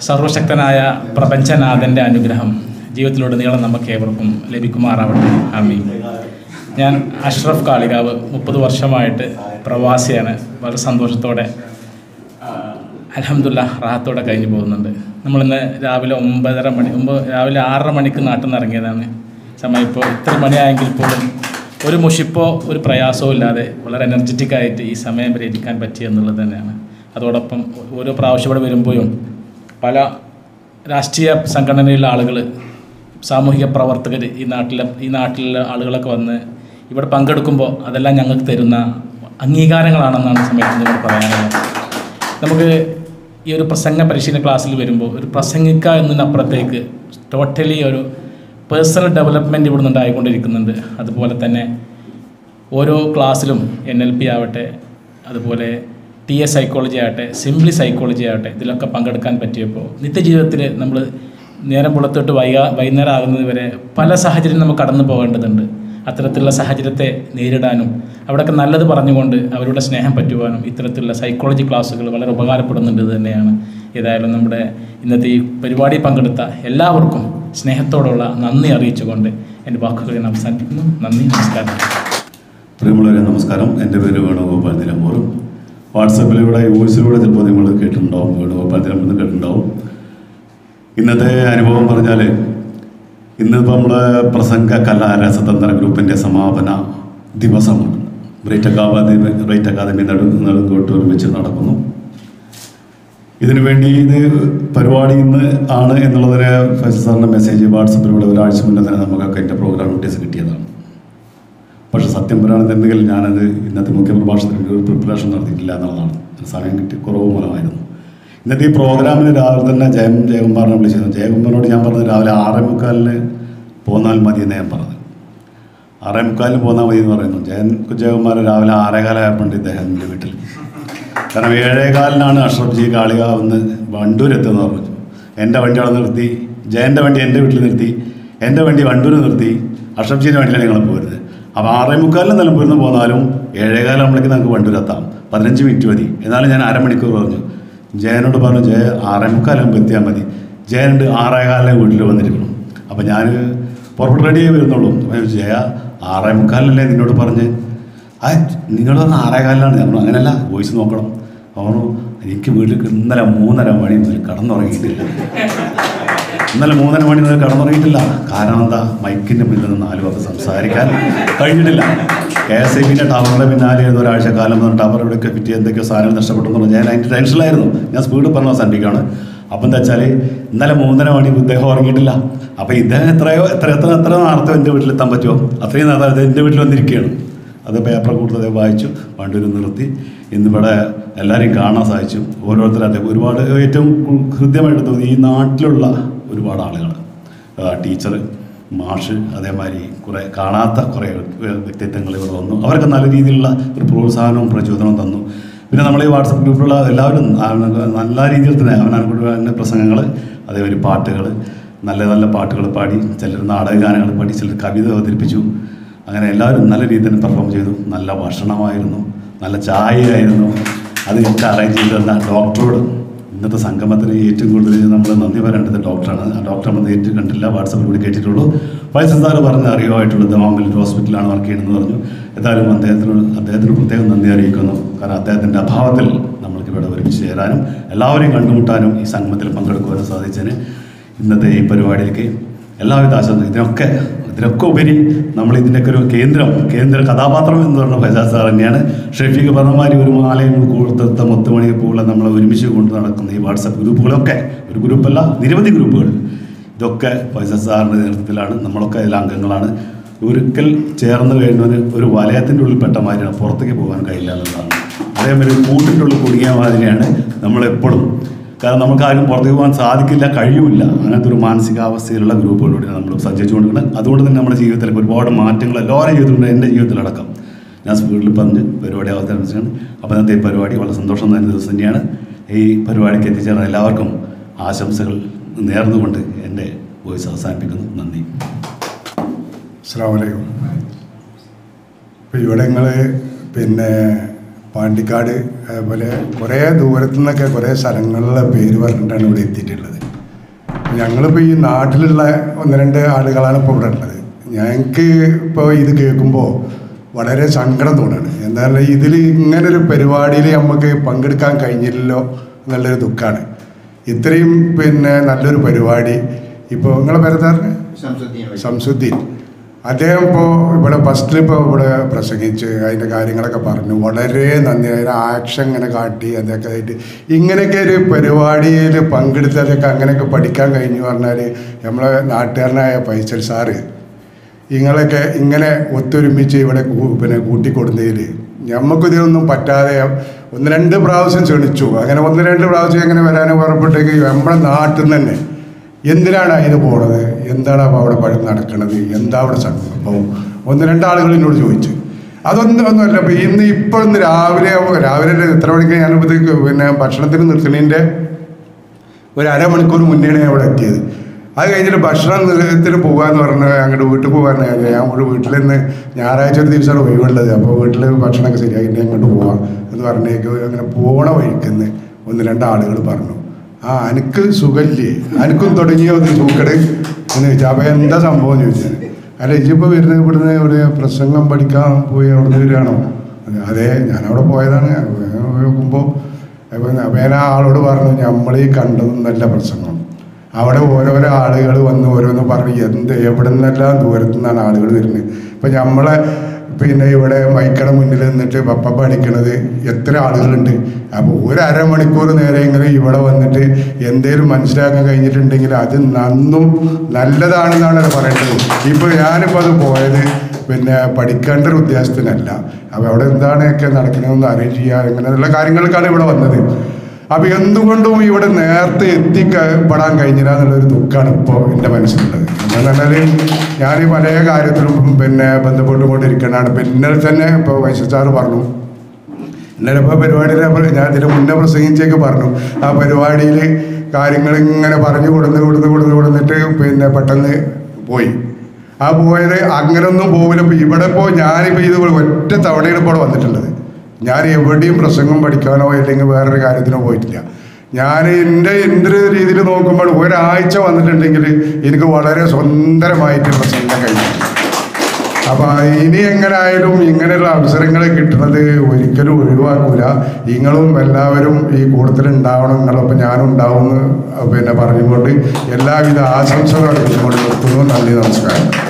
സർവശക്തനായ പ്രപഞ്ചനാഥന്റെ അനുഗ്രഹം ജീവിതത്തിലുടനീളം നമുക്ക് ഏവർക്കും ലഭിക്കുമാറാവട്ടെ. ആമീൻ. ഞാൻ അഷ്റഫ് കാളികാവ് മുപ്പത് വർഷമായിട്ട് പ്രവാസിയാണ്. വളരെ സന്തോഷത്തോടെ അലഹമുല്ല റാഹത്തോടെ കഴിഞ്ഞു പോകുന്നുണ്ട്. നമ്മളിന്ന് രാവിലെ ഒമ്പതര മണി ഒമ്പത് രാവിലെ ആറര മണിക്ക് നാട്ടിൽ നിന്ന് ഇറങ്ങിയതാണ്. സമയം ഇപ്പോൾ ഇത്ര മണിയായെങ്കിൽ പോലും ഒരു മുഷിപ്പോ ഒരു പ്രയാസവും ഇല്ലാതെ വളരെ എനർജറ്റിക് ആയിട്ട് ഈ സമയം വരെ ഇരിക്കാൻ പറ്റിയെന്നുള്ളത് തന്നെയാണ്. അതോടൊപ്പം ഓരോ പ്രാവശ്യം ഇവിടെ വരുമ്പോഴും പല രാഷ്ട്രീയ സംഘടനയിലുള്ള ആളുകൾ സാമൂഹിക പ്രവർത്തകർ ഈ നാട്ടിലെ ഈ നാട്ടിലെ ആളുകളൊക്കെ വന്ന് ഇവിടെ പങ്കെടുക്കുമ്പോൾ അതെല്ലാം ഞങ്ങൾക്ക് തരുന്ന അംഗീകാരങ്ങളാണെന്നാണ് സമയത്ത് നമ്മൾ പറയാനുള്ളത് നമുക്ക് ഈ ഒരു പ്രസംഗ പരിശീലന ക്ലാസ്സിൽ വരുമ്പോൾ ഒരു പ്രസംഗിക്ക എന്നതിനപ്പുറത്തേക്ക് ടോട്ടലി ഒരു പേഴ്സണൽ ഡെവലപ്മെന്റ് ഇവിടെ ഉണ്ടായിക്കൊണ്ടിരിക്കുന്നുണ്ട്. അതുപോലെ തന്നെ ഓരോ ക്ലാസ്സിലും എൻ എൽ പി ആവട്ടെ അതുപോലെ ടി എസ് സൈക്കോളജി ആകട്ടെ സിംപ്ലി സൈക്കോളജി ആകട്ടെ ഇതിലൊക്കെ പങ്കെടുക്കാൻ പറ്റിയപ്പോൾ നിത്യജീവിതത്തിൽ നമ്മൾ നേരം പുറത്തോട്ട് വൈകാ വൈകുന്നേരം ആകുന്നത് വരെ പല സാഹചര്യം നമ്മൾ കടന്നു പോകേണ്ടതുണ്ട്. അത്തരത്തിലുള്ള സാഹചര്യത്തെ നേരിടാനും അവിടെയൊക്കെ നല്ലത് പറഞ്ഞുകൊണ്ട് അവരുടെ സ്നേഹം പറ്റുവാനും ഇത്തരത്തിലുള്ള സൈക്കോളജി ക്ലാസ്സുകൾ വളരെ ഉപകാരപ്പെടുന്നുണ്ട് തന്നെയാണ്. ഏതായാലും നമ്മുടെ ഇന്നത്തെ ഈ പരിപാടി പങ്കെടുത്ത എല്ലാവർക്കും സ്നേഹത്തോടുള്ള നന്ദി അറിയിച്ചുകൊണ്ട് എന്റെ വാക്കുകൾ ഞാൻ അവസാനിപ്പിക്കുന്നു. നന്ദി നമസ്കാരം. പ്രിയമുള്ളവരെ നമസ്കാരം. എന്റെ പേര് വേണുഗോപാൽ നിലമ്പൂർ. വാട്സപ്പിലൂടെ വോയിസിലൂടെ ചിലപ്പോൾ നിങ്ങൾ കേട്ടിട്ടുണ്ടാവും വേണുഗോപാൽ നിലമ്പൂർ കേട്ടിട്ടുണ്ടാവും. ഇന്നത്തെ അനുഭവം പറഞ്ഞാൽ ഇന്നിപ്പോൾ നമ്മുടെ പ്രസംഗ കലാ രസതന്ത്ര ഗ്രൂപ്പിന്റെ സമാപന ദിവസമാണ്. ബ്രൈറ്റ് അക്കാദമി ബ്രൈറ്റ് അക്കാദമി നടു നടുങ്കോട്ട് ഒരുമിച്ച് നടക്കുന്നു. ഇതിനു വേണ്ടി ഇത് പരിപാടി ഇന്ന് ആണ് എന്നുള്ളതിന് ഫൈസൽ സാറിന്റെ മെസ്സേജ് വാട്സപ്പിലൂടെ ഒരാഴ്ച മുന്നേ തന്നെ നമുക്കൊക്കെ എന്റെ പ്രോഗ്രാം നോട്ടീസ് കിട്ടിയതാണ്. പക്ഷെ സത്യം പറയുകയാണെന്നുണ്ടെങ്കിൽ ഞാനത് ഇന്നത്തെ മുഖ്യ പ്രഭാഷണത്തിന് പ്രിപ്പറേഷൻ നടത്തിയിട്ടില്ല എന്നുള്ളതാണ്. സമയം കിട്ടി കുറവ് മൂലമായിരുന്നു. ഇന്നത്തെ ഈ പ്രോഗ്രാമിന് രാവിലെ തന്നെ ജയം ജയകുമാറിനെ വിളിച്ചിരുന്നു. ജയകുമാറിനോട് ഞാൻ പറഞ്ഞത് രാവിലെ ആറേ മുക്കാലിന് പോന്നാൽ മതി എന്ന് ഞാൻ പറഞ്ഞു ആറേ മുക്കാലിന് പോന്നാൽ മതി എന്ന് പറയുന്നു. ജയൻ ജയകുമാർ രാവിലെ ആറേകാലായപ്പോണ്ട് എന്റെ വീട്ടിൽ. കാരണം ഏഴേകാലിനാണ് അഷ്റഫ് ജി കാളിക വന്ന് വണ്ടൂരെത്തുമെന്ന് പറഞ്ഞു. എന്റെ വണ്ടി അവിടെ നിർത്തി. ജയന്റെ വണ്ടി എന്റെ വീട്ടിൽ നിർത്തി. എന്റെ വണ്ടി വണ്ടൂർ നിർത്തി. അഷ്റഫ് ജീന്റെ വണ്ടിയിലാണ് ഞങ്ങൾ പോരുന്നത്. അപ്പോൾ ആറേ മുക്കാലിന് നിലമ്പൂരിൽ നിന്ന് പോന്നാലും ഏഴേകാലാകുമ്പോഴേക്കും നമുക്ക് വണ്ടൂരെത്താം. പതിനഞ്ച് മിനിറ്റ് മതി. എന്നാലും ഞാൻ അരമണിക്കൂർ പറഞ്ഞു. ജയനോട് പറഞ്ഞു ജയ ആറേ മുക്കാലാകുമ്പോൾ എത്തിയാൽ മതി. ജയനുണ്ട് ആറേകാലിനെ വീട്ടിൽ വന്നിരിക്കണം അപ്പോൾ ഞാൻ പുറപ്പെട്ട് റെഡിയായി വരുന്നുള്ളൂ. ജയ ആറേ മുക്കാലിനല്ലേ നിന്നോട് പറഞ്ഞ്? ആ നിങ്ങൾ പറഞ്ഞ ആറേകാലിലാണ് ഞാൻ പറഞ്ഞു അങ്ങനെയല്ല വോയിസ് നോക്കണം. അവനു എനിക്ക് വീട്ടിൽ ഇന്നലെ മൂന്നര മണി മുതൽ കടന്നുറങ്ങിയിട്ടില്ല. ഇന്നലെ മൂന്നര മണി വരെ കടന്നുറങ്ങിയിട്ടില്ല. കാരണം എന്താ? മൈക്കിന്റെ മുന്നിൽ നിന്ന് നാല് വാക്ക് സംസാരിക്കാൻ കഴിഞ്ഞിട്ടില്ല. കെ എസ് ഐ ബിന്റെ ടവറിന്റെ പിന്നാലെ ഏതോ ഒരാഴ്ച കാലം വന്ന് ടവർ ഫിറ്റ് ചെയ്ത് എന്തൊക്കെയോ സാധനങ്ങൾ നഷ്ടപ്പെട്ടു ഞാൻ അതിന്റെ ടെൻഷനിലായിരുന്നു. ഞാൻ സ്പീഡ് പറഞ്ഞ സണ്ടിക്കാണ് അപ്പം എന്താ വെച്ചാൽ ഇന്നലെ മൂന്നര മണി ഇദ്ദേഹം ഉറങ്ങിയിട്ടില്ല. അപ്പോൾ ഇദ്ദേഹം എത്രയോ എത്ര എത്ര എത്ര നേരത്തെ എന്റെ വീട്ടിലെത്താൻ പറ്റുമോ? അത്രയും നേരത്തെ എന്റെ വീട്ടിൽ വന്നിരിക്കുകയാണ്. അത് പേപ്പർ കൂടുതൽ വായിച്ചു വണ്ടൂർ നിർത്തി. ഇന്നിവിടെ എല്ലാവരെയും കാണാൻ സാധിച്ചു. ഓരോരുത്തരും ഒരുപാട് ഏറ്റവും ഹൃദ്യമായിട്ട് തോന്നി ഈ നാട്ടിലുള്ള ഒരുപാട് ആളുകൾ. ടീച്ചർ മാഷ് അതേമാതിരി കുറേ കാണാത്ത കുറേ വ്യക്തിത്വങ്ങൾ ഇവിടെ വന്നു. അവർക്ക് നല്ല രീതിയിലുള്ള ഒരു പ്രോത്സാഹനവും പ്രചോദനവും തന്നു. പിന്നെ നമ്മൾ ഈ വാട്സപ്പ് ഗ്രൂപ്പിലുള്ള എല്ലാവരും നല്ല രീതിയിൽ തന്നെ അവനാർക്കുള്ള പ്രസംഗങ്ങൾ അതേമാതിരി പാട്ടുകൾ നല്ല നല്ല പാട്ടുകൾ പാടി ചിലർ നാടകഗാനങ്ങൾ പാടി ചിലർ കവിത അവതരിപ്പിച്ചു. അങ്ങനെ എല്ലാവരും നല്ല രീതിയിൽ തന്നെ പെർഫോം ചെയ്തു. നല്ല ഭക്ഷണമായിരുന്നു. നല്ല ചായയായിരുന്നു. അതൊക്കെ അറേഞ്ച് ചെയ്ത് തന്ന ഡോക്ടറോട് ഇന്നത്തെ സംഗമത്തിന് ഏറ്റവും കൂടുതൽ നമ്മൾ നന്ദി പറയേണ്ടത് ഡോക്ടറാണ്. ആ ഡോക്ടർ നമ്മൾ നേരിട്ട് കണ്ടില്ല വാട്സപ്പിലൂടെ കേട്ടിട്ടുള്ളൂ. ഫൈസൽ സാറ് പറഞ്ഞ അറിയുമായിട്ടുള്ളത് ദമാമിൽ ഹോസ്പിറ്റലാണ് വർക്ക് ചെയ്യുന്നതെന്ന് പറഞ്ഞു. എന്തായാലും അദ്ദേഹത്തിനോട് അദ്ദേഹത്തിന് പ്രത്യേകം നന്ദി അറിയിക്കുന്നു. കാരണം അദ്ദേഹത്തിന്റെ അഭാവത്തിൽ നമ്മൾക്ക് ഇവിടെ ഒരുമിച്ച് ചേരാനും എല്ലാവരെയും കണ്ടുമുട്ടാനും ഈ സംഗമത്തിൽ പങ്കെടുക്കുവാനും സാധിച്ചതിന് ഇന്നത്തെ ഈ പരിപാടിയിലേക്ക് എല്ലാവിധ ആശംസ ഇതിനൊക്കെ ഇതിനൊക്കെ ഉപരി നമ്മൾ ഇതിന്റെയൊക്കെ ഒരു കേന്ദ്രം കേന്ദ്ര കഥാപാത്രം എന്ന് പറഞ്ഞ ഫൈസാദ് സാർ തന്നെയാണ്. ഷെഫീഖ് പറഞ്ഞമാതിരി ഒരു മാലയും കൂടുതലത്തെ മുത്തുമണി പോലെ നമ്മൾ ഒരുമിച്ച് കൊണ്ട് നടക്കുന്ന ഈ വാട്സപ്പ് ഗ്രൂപ്പുകളൊക്കെ ഒരു ഗ്രൂപ്പല്ല നിരവധി ഗ്രൂപ്പുകൾ. ഇതൊക്കെ ഫൈസാദ് സാറിന്റെ നേതൃത്വത്തിലാണ് നമ്മളൊക്കെ അതിൽ അംഗങ്ങളാണ്. ഒരിക്കൽ ചേർന്ന് കഴിഞ്ഞവന് ഒരു വലയത്തിന്റെ ഉള്ളിൽ പെട്ട മാതിരിയാണ് പുറത്തേക്ക് പോകാൻ കഴിയില്ല എന്നുള്ളതാണ്. അതേമാതിരി കൂട്ടിന്റെ ഉള്ളിൽ കുടുങ്ങിയ മാതിരിയാണ് നമ്മളെപ്പോഴും. കാരണം നമുക്ക് ആരും പുറത്തേക്ക് പോകാൻ സാധിക്കില്ല കഴിയുമില്ല അങ്ങനത്തെ ഒരു മാനസികാവസ്ഥയിലുള്ള ഗ്രൂപ്പുകളിലൂടെ നമ്മൾ സഞ്ചരിച്ചുകൊണ്ടിരിക്കുന്നത്. അതുകൊണ്ട് തന്നെ നമ്മുടെ ജീവിതത്തിൽ ഒരുപാട് മാറ്റങ്ങൾ എല്ലാവരും ജീവിതത്തിലുണ്ട് എന്റെ ജീവിതത്തിലടക്കം. ഞാൻ സ്പീഡിൽ പറഞ്ഞ് പരിപാടി അവതരിപ്പിച്ചാണ് അപ്പോൾ ഇന്നത്തെ ഈ പരിപാടി വളരെ സന്തോഷം നൽകുന്ന ദിവസം തന്നെയാണ്. ഈ പരിപാടിക്ക് എത്തിച്ചേർന്ന എല്ലാവർക്കും ആശംസകൾ നേർന്നുകൊണ്ട് എന്റെ വോയിസ് അവസാനിപ്പിക്കുന്നു. നന്ദി. അസ്സാമലൈക്കും ഇപ്പോൾ ഇവിടെ നിങ്ങൾ പിന്നെ പാണ്ടിക്കാട് അതുപോലെ കുറേ ദൂരത്തു നിന്നൊക്കെ കുറേ സ്ഥലങ്ങളിലെ പേര് പറഞ്ഞിട്ടാണ് ഇവിടെ എത്തിയിട്ടുള്ളത്. ഞങ്ങളിപ്പോൾ ഈ നാട്ടിലുള്ള ഒന്ന് രണ്ട് ആളുകളാണ് ഇപ്പോൾ ഇവിടെ ഉള്ളത്. ഞങ്ങൾക്ക് ഇപ്പോൾ ഇത് കേൾക്കുമ്പോൾ വളരെ സങ്കടം തോന്നുകയാണ് എന്താ പറയുക ഇതിൽ ഇങ്ങനൊരു പരിപാടിയിൽ നമുക്ക് പങ്കെടുക്കാൻ കഴിഞ്ഞില്ലല്ലോ എന്നുള്ളൊരു ദുഃഖമാണ് ഇത്രയും പിന്നെ നല്ലൊരു പരിപാടി. ഇപ്പോൾ നിങ്ങളെ പേരെന്താ സംസുദ്ദീൻ അദ്ദേഹം ഇപ്പോൾ ഇവിടെ ഫസ്റ്റിൽ ഇപ്പോൾ ഇവിടെ പ്രസംഗിച്ച് അതിന്റെ കാര്യങ്ങളൊക്കെ പറഞ്ഞു. വളരെ നന്ദി. അതിന്റെ ആക്ഷൻ ഇങ്ങനെ കാട്ടി അതൊക്കെ ആയിട്ട്. ഇങ്ങനെയൊക്കെ ഒരു പരിപാടിയിൽ പങ്കെടുത്തതൊക്കെ അങ്ങനെയൊക്കെ പഠിക്കാൻ കഴിഞ്ഞു പറഞ്ഞാൽ നമ്മളെ നാട്ടുകാരനായ പൈസൽ സാറ് നിങ്ങളൊക്കെ ഇങ്ങനെ ഒത്തൊരുമിച്ച് ഇവിടെ പിന്നെ കൂട്ടിക്കൊടുന്നതിൽ നമുക്കിതിനൊന്നും പറ്റാതെ ഒന്ന് രണ്ട് പ്രാവശ്യം ക്ഷണിച്ചു. അങ്ങനെ ഒന്ന് രണ്ട് പ്രാവശ്യം അങ്ങനെ വരാൻ പുറപ്പെട്ടെങ്കിൽ നമ്മുടെ നാട്ടിൽ നിന്ന് തന്നെ എന്തിനാണ് അതിന് പോണത്? എന്താണ് അപ്പോൾ അവിടെ പഴം നടക്കുന്നത് എന്താ അവിടെ സംഭവം? ഒന്ന് രണ്ടാളുകൾ എന്നോട് ചോദിച്ചു. അതൊന്നും ഒന്നുമല്ല. അപ്പോൾ ഇന്ന് ഇപ്പോൾ ഇന്ന് രാവിലെ രാവിലെ എത്ര മണിക്ക് ഞാനിപ്പോഴത്തേക്ക് പിന്നെ ഭക്ഷണത്തിന് നിർത്തുന്നതിന്റെ ഒരു അരമണിക്കൂർ മുന്നേയാണ് ഞാൻ ഇവിടെ എത്തിയത്. അത് കഴിഞ്ഞിട്ട് ഭക്ഷണം ഭക്ഷണത്തിന് പോകാന്ന് പറഞ്ഞ് അങ്ങോട്ട് വീട്ടിൽ പോകാൻ ഞാൻ ഒരു വീട്ടിൽ നിന്ന് ഞായറാഴ്ച ഒരു ദിവസമാണ് ഒഴിവുള്ളത്. അപ്പോൾ വീട്ടിൽ ഭക്ഷണമൊക്കെ ശരിയാക്കിയിട്ട് അങ്ങോട്ട് പോവാം എന്ന് പറഞ്ഞേക്ക് അങ്ങനെ പോണ വഴിക്കുന്ന് ഒന്ന് രണ്ട് ആളുകൾ പറഞ്ഞു. ആ അനക്ക് സുഖല്ലേ അനക്കും തുടങ്ങിയോ ഒരു സൂക്കട് എന്ന് ചോദിച്ചാൽ എന്താ സംഭവം എന്ന് ചോദിച്ചാൽ അല്ല ഇജിപ്പോൾ വരുന്നത് ഇവിടുന്ന് ഇവിടെ പ്രസംഗം പഠിക്കാൻ പോയി അവിടെ നിന്ന് വരികയാണോ? അതെ ഞാനവിടെ പോയതാണ്. നോക്കുമ്പോൾ അപ്പം ഞാൻ ആ ആളോട് പറഞ്ഞു നമ്മൾ ഈ കണ്ടതൊന്നല്ല പ്രസംഗം. അവിടെ ഓരോരോ ആളുകൾ വന്ന് ഓരോന്ന് പറഞ്ഞ് എന്ത് എവിടെ നിന്നെല്ലാം ദൂരത്തു നിന്നാണ് ആളുകൾ വരുന്നത്? ഇപ്പം നമ്മളെ പിന്നെ ഇവിടെ മൈക്കട മുന്നിൽ നിന്നിട്ട് പപ്പ പഠിക്കണത് എത്ര ആളുകളുണ്ട്. അപ്പോൾ ഒരു അരമണിക്കൂർ നേരമെങ്കിലും ഇവിടെ വന്നിട്ട് എന്തേലും മനസ്സിലാക്കാൻ കഴിഞ്ഞിട്ടുണ്ടെങ്കിൽ അത് നന്നും നല്ലതാണെന്നാണ് അത് പറയേണ്ടത്. ഇപ്പോൾ ഞാനിപ്പോൾ അത് പോയത് പിന്നെ പഠിക്കേണ്ട ഒരു ഉദ്ദേശത്തിനല്ല അപ്പോൾ അവിടെ എന്താണൊക്കെ നടക്കണമെന്ന് അറേഞ്ച് ചെയ്യുക അങ്ങനെയുള്ള കാര്യങ്ങൾക്കാണ് ഇവിടെ വന്നത്. അപ്പോൾ എന്തുകൊണ്ടും ഇവിടെ നേരത്തെ എത്തിപ്പെടാൻ കഴിഞ്ഞില്ല എന്നുള്ളൊരു ദുഃഖമാണ് ഇപ്പോൾ എന്റെ മനസ്സിലുള്ളത്. എന്ന് പറഞ്ഞാൽ ഞാൻ പല കാര്യത്തിലും പിന്നെ ബന്ധപ്പെട്ടുകൊണ്ടിരിക്കുന്നതാണ് ഇപ്പം ഇന്നലെ തന്നെ ഇപ്പോൾ വൈസ് സാറ് പറഞ്ഞു. ഇന്നലെ ഇപ്പോൾ പരിപാടിയിൽ ഞാൻ- ഇതിന് മുന്നേ പ്രസംഗിച്ചൊക്കെ പറഞ്ഞു. ആ പരിപാടിയിൽ കാര്യങ്ങൾ ഇങ്ങനെ പറഞ്ഞു കൊടുന്ന് കൊടുന്ന് കൊടുന്ന് കൊടുന്നിട്ട് പിന്നെ പെട്ടെന്ന് പോയി. ആ പോയത് അങ്ങനൊന്നും പോകില്ല ഇപ്പോൾ ഇവിടെ ഇപ്പോൾ ഞാനിപ്പോൾ ഇത് ഒറ്റ തവണയാണ് ഇപ്പോൾ വന്നിട്ടുള്ളത്. ഞാൻ എവിടെയും പ്രസംഗം പഠിക്കാനോ അല്ലെങ്കിൽ വേറൊരു കാര്യത്തിനോ പോയിട്ടില്ല. ഞാൻ എന്റെ എന്റെ രീതിയിൽ നോക്കുമ്പോൾ ഒരാഴ്ച വന്നിട്ടുണ്ടെങ്കിൽ എനിക്ക് വളരെ സ്വന്തമായിട്ടുള്ള സ്വന്തം കഴിഞ്ഞു. അപ്പൊ ഇനി എങ്ങനായാലും ഇങ്ങനെയുള്ള അവസരങ്ങൾ കിട്ടുന്നത് ഒരിക്കലും ഒഴിവാക്കൂല. നിങ്ങളും എല്ലാവരും ഈ കൂട്ടത്തിൽ ഉണ്ടാവണം നിങ്ങളൊപ്പം ഞാനും ഉണ്ടാവും എന്ന് പിന്നെ പറഞ്ഞുകൊണ്ട് എല്ലാവിധ ആശംസകളും അറിയിച്ചുകൊണ്ട് നിർത്തുന്നു. നന്ദി നമസ്കാരം.